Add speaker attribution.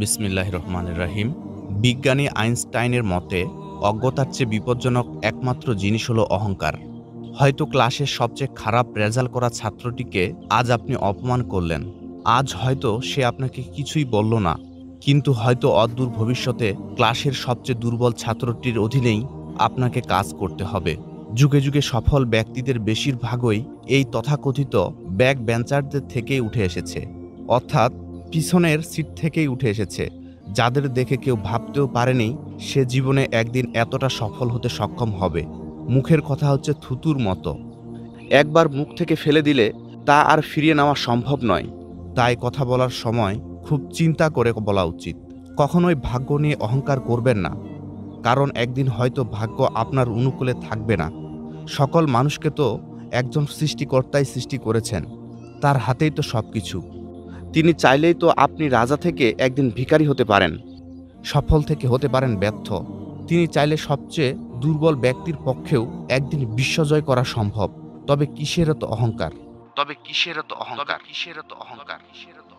Speaker 1: বিসমিল্লাহ রহমানের রাহিম। বিজ্ঞানী আইনস্টাইনের মতে, অজ্ঞতার চেয়ে বিপজ্জনক একমাত্র জিনিস হলো অহংকার। হয়তো ক্লাসের সবচেয়ে খারাপ রেজাল্ট করা ছাত্রটিকে আজ আপনি অপমান করলেন। আজ হয়তো সে আপনাকে কিছুই বলল না। কিন্তু হয়তো অদূর ভবিষ্যতে ক্লাসের সবচেয়ে দুর্বল ছাত্রটির অধীনেই আপনাকে কাজ করতে হবে। যুগে যুগে সফল ব্যক্তিদের বেশিরভাগই এই তথাকথিত ব্যাক বেঞ্চারদের থেকেই উঠে এসেছে। অর্থাৎ পিছনের সিট থেকেই উঠে এসেছে। যাদের দেখে কেউ ভাবতেও পারেনি, সে জীবনে একদিন এতটা সফল হতে সক্ষম হবে। মুখের কথা হচ্ছে থুতুর মতো। একবার মুখ থেকে ফেলে দিলে তা আর ফিরিয়ে নেওয়া সম্ভব নয়। তাই কথা বলার সময় খুব চিন্তা করে বলা উচিত। কখনোই ভাগ্য নিয়ে অহংকার করবেন না। কারণ একদিন হয়তো ভাগ্য আপনার অনুকূলে থাকবে না। সকল মানুষকে তো একজন সৃষ্টিকর্তাই সৃষ্টি করেছেন। তার হাতেই তো সব কিছু তিনি চাইলেই তো আপনি রাজা থেকে একদিন ভিকারি হতে পারেন। সফল থেকে হতে পারেন ব্যর্থ। তিনি চাইলে সবচেয়ে দুর্বল ব্যক্তির পক্ষেও একদিন বিশ্বজয় করা সম্ভব। তবে কিসের তো অহংকার? তবে কিসের তো অহংকার? কিসের তো অহংকার? কিসের তো